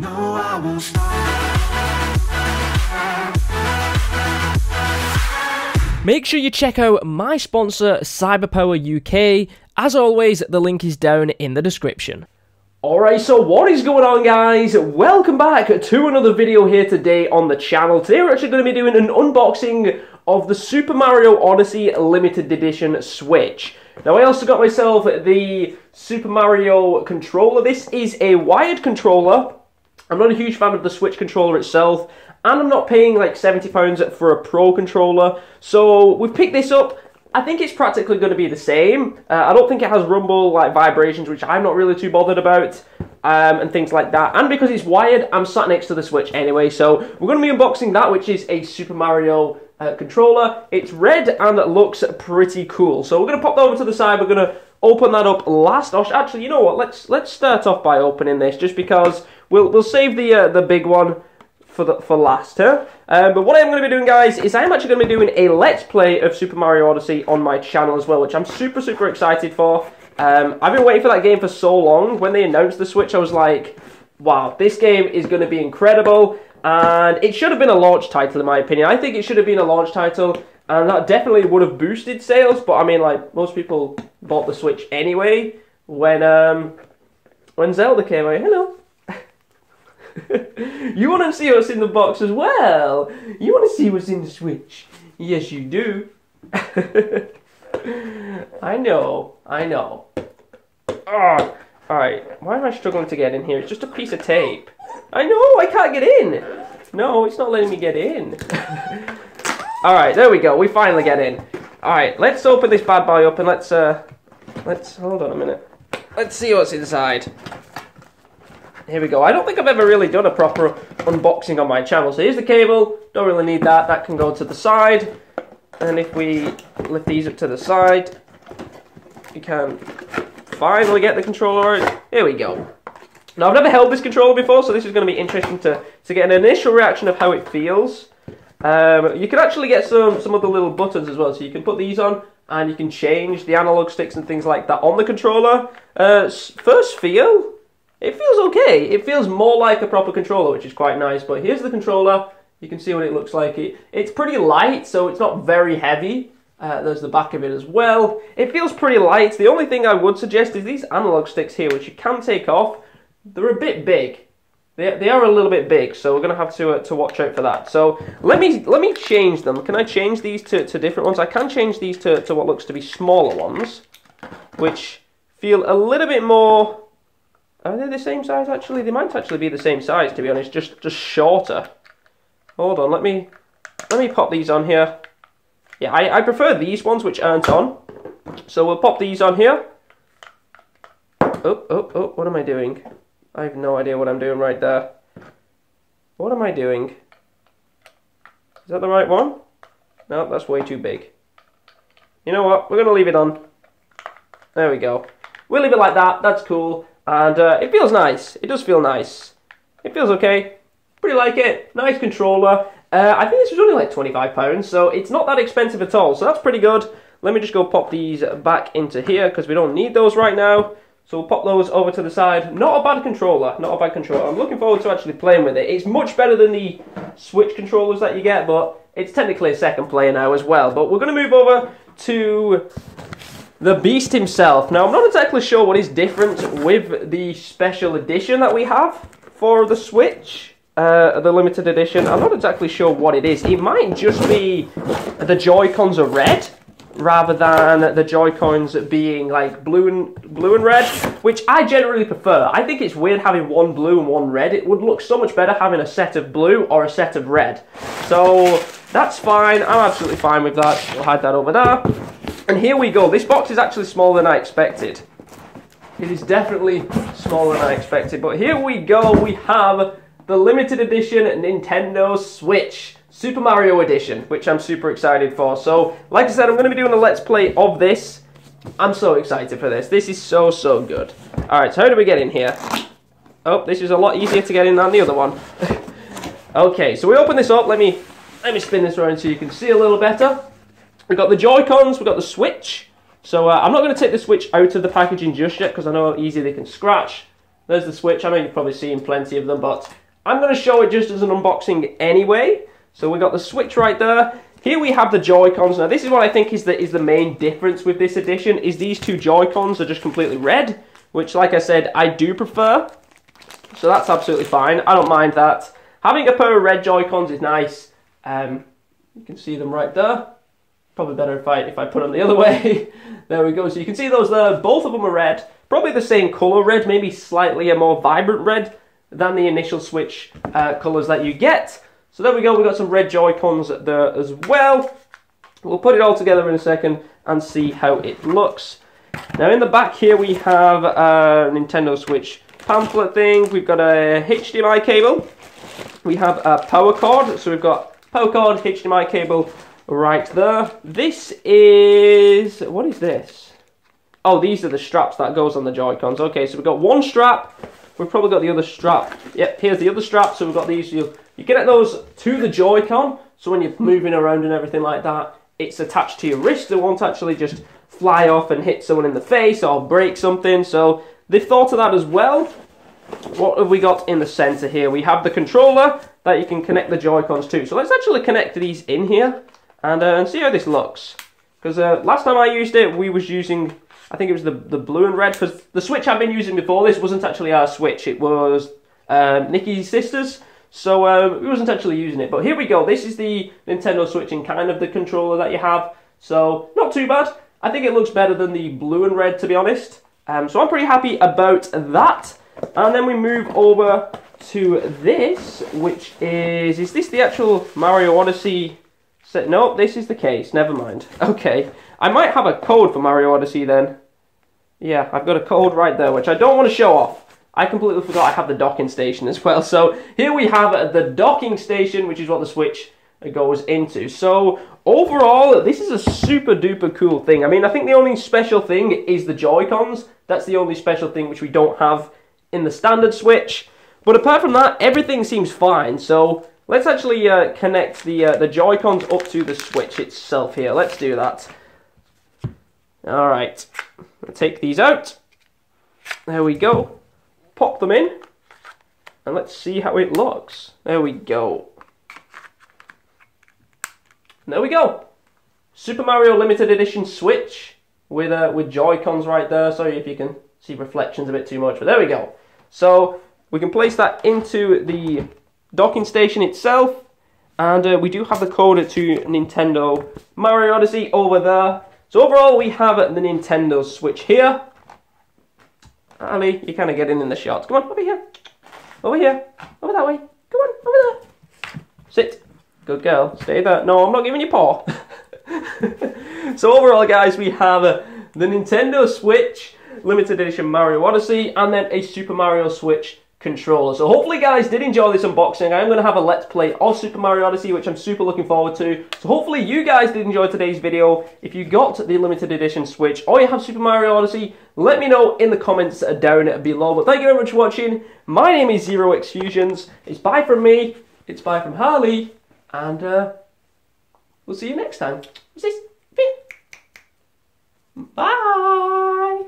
No, I won't. Make sure you check out my sponsor, Cyberpower UK. As always, the link is down in the description. Alright, so what is going on guys? Welcome back to another video here today on the channel. Today we're actually going to be doing an unboxing of the Super Mario Odyssey Limited Edition Switch. Now I also got myself the Super Mario controller. This is a wired controller. I'm not a huge fan of the Switch controller itself, and I'm not paying like £70 for a Pro controller. So we've picked this up. I think it's practically going to be the same. Uh, I don't think it has rumble like vibrations, which I'm not really too bothered about, um, and things like that. And because it's wired, I'm sat next to the Switch anyway. So we're going to be unboxing that, which is a Super Mario uh, controller. It's red and looks pretty cool. So we're going to pop that over to the side. We're going to open that up last. Actually, you know what? Let's let's start off by opening this, just because we'll we'll save the uh, the big one for the, for last, huh? Um, but what I'm going to be doing, guys, is I'm actually going to be doing a Let's Play of Super Mario Odyssey on my channel as well, which I'm super, super excited for. Um, I've been waiting for that game for so long. When they announced the Switch, I was like, wow, this game is going to be incredible. And it should have been a launch title, in my opinion. I think it should have been a launch title, and that definitely would have boosted sales. But I mean, like, most people bought the Switch anyway when, um, when Zelda came out. Hello. you want to see what's in the box as well? You want to see what's in the Switch? Yes, you do. I know, I know. Oh, Alright, why am I struggling to get in here? It's just a piece of tape. I know, I can't get in! No, it's not letting me get in. Alright, there we go, we finally get in. Alright, let's open this bad boy up and let's, uh, let's, hold on a minute. Let's see what's inside. Here we go. I don't think I've ever really done a proper unboxing on my channel. So here's the cable. Don't really need that. That can go to the side. And if we lift these up to the side, you can finally get the controller out. Here we go. Now, I've never held this controller before, so this is going to be interesting to, to get an initial reaction of how it feels. Um, you can actually get some, some other little buttons as well, so you can put these on and you can change the analog sticks and things like that on the controller. Uh, first feel, it feels okay. It feels more like a proper controller, which is quite nice. But here's the controller. You can see what it looks like. It, it's pretty light, so it's not very heavy. Uh, there's the back of it as well. It feels pretty light. The only thing I would suggest is these analog sticks here, which you can take off. They're a bit big. They, they are a little bit big, so we're going to have to uh, to watch out for that. So let me let me change them. Can I change these to, to different ones? I can change these to, to what looks to be smaller ones, which feel a little bit more are they the same size actually? They might actually be the same size to be honest, just just shorter. Hold on, let me let me pop these on here. Yeah, I, I prefer these ones which aren't on. So we'll pop these on here. Oh, oh, oh, what am I doing? I have no idea what I'm doing right there. What am I doing? Is that the right one? No, that's way too big. You know what? We're going to leave it on. There we go. We'll leave it like that. That's cool. And uh, it feels nice. It does feel nice. It feels okay. Pretty like it. Nice controller. Uh, I think this was only like £25, so it's not that expensive at all. So that's pretty good. Let me just go pop these back into here because we don't need those right now. So we'll pop those over to the side. Not a bad controller. Not a bad controller. I'm looking forward to actually playing with it. It's much better than the Switch controllers that you get, but it's technically a second player now as well. But we're going to move over to the Beast himself. Now, I'm not exactly sure what is different with the special edition that we have for the Switch, uh, the limited edition. I'm not exactly sure what it is. It might just be the Joy-Cons are red rather than the Joy-Cons being like blue and blue and red, which I generally prefer. I think it's weird having one blue and one red. It would look so much better having a set of blue or a set of red. So that's fine. I'm absolutely fine with that. We'll hide that over there. And here we go. This box is actually smaller than I expected. It is definitely smaller than I expected. But here we go. We have the limited edition Nintendo Switch. Super Mario Edition, which I'm super excited for. So, like I said, I'm going to be doing a Let's Play of this. I'm so excited for this. This is so, so good. Alright, so how do we get in here? Oh, this is a lot easier to get in than the other one. okay, so we open this up. Let me, let me spin this around so you can see a little better. We've got the Joy-Cons, we've got the Switch. So uh, I'm not going to take the Switch out of the packaging just yet because I know how easy they can scratch. there's the Switch. I know you've probably seen plenty of them, but I'm going to show it just as an unboxing anyway. So we got the Switch right there. Here we have the Joy-Cons. Now this is what I think is the, is the main difference with this edition, is these two Joy-Cons are just completely red, which like I said, I do prefer. So that's absolutely fine. I don't mind that. Having a pair of red Joy-Cons is nice. Um, you can see them right there. Probably better if I, if I put them the other way. there we go. So you can see those there. Both of them are red. Probably the same colour red, maybe slightly a more vibrant red than the initial Switch uh, colours that you get. So there we go, we've got some red Joy-Cons there as well. We'll put it all together in a second and see how it looks. Now in the back here we have a Nintendo Switch pamphlet thing. We've got a HDMI cable. We have a power cord. So we've got power cord, HDMI cable right there. This is... what is this? Oh, these are the straps that goes on the Joy-Cons. Okay, so we've got one strap. We've probably got the other strap. Yep, here's the other strap. So we've got these. You you get those to the Joy-Con, so when you're moving around and everything like that, it's attached to your wrist. It won't actually just fly off and hit someone in the face or break something. So they've thought of that as well. What have we got in the center here? We have the controller that you can connect the Joy-Cons to. So let's actually connect these in here and, uh, and see how this looks. Because uh, last time I used it, we was using, I think it was the, the blue and red, because the Switch I've been using before this wasn't actually our Switch, it was um, Nikki's sister's. So um, we wasn't actually using it, but here we go. This is the Nintendo Switch in kind of the controller that you have. So not too bad. I think it looks better than the blue and red, to be honest. Um, so I'm pretty happy about that. And then we move over to this, which is, is this the actual Mario Odyssey set? No, this is the case. Never mind. Okay. I might have a code for Mario Odyssey then. Yeah, I've got a code right there, which I don't want to show off. I completely forgot I have the docking station as well. So here we have the docking station, which is what the Switch goes into. So overall, this is a super duper cool thing. I mean, I think the only special thing is the Joy-Cons. That's the only special thing which we don't have in the standard Switch. But apart from that, everything seems fine. So let's actually uh, connect the, uh, the Joy-Cons up to the Switch itself here. Let's do that. Alright, take these out. There we go pop them in and let's see how it looks. There we go. There we go. Super Mario Limited Edition Switch with uh, with Joy-Cons right there. Sorry if you can see reflections a bit too much, but there we go. So we can place that into the docking station itself. And uh, we do have the code to Nintendo Mario Odyssey over there. So overall we have the Nintendo Switch here. Ali, you're kind of getting in the shots. Come on, over here. Over here. Over that way. Come on, over there. Sit. Good girl. Stay there. No, I'm not giving you paw. so overall, guys, we have uh, the Nintendo Switch limited edition Mario Odyssey and then a Super Mario Switch controller. So hopefully guys did enjoy this unboxing. I'm going to have a let's play of Super Mario Odyssey which I'm super looking forward to. So hopefully you guys did enjoy today's video. If you got the limited edition Switch or you have Super Mario Odyssey, let me know in the comments down below. But thank you very much for watching. My name is Zero X Fusions. It's bye from me. It's bye from Harley. And uh, we'll see you next time. Bye.